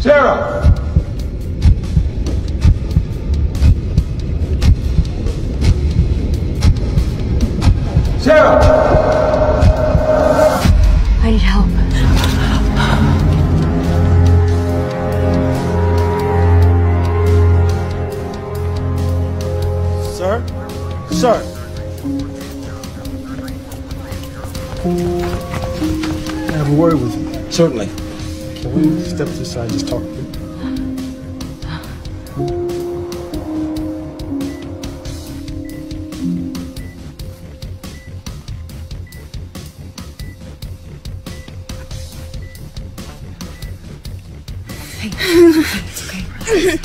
Sarah. Sarah. I need help. Sir? Sir. Can I have a word with you? Certainly. Can we step to the side and just talk? It's okay.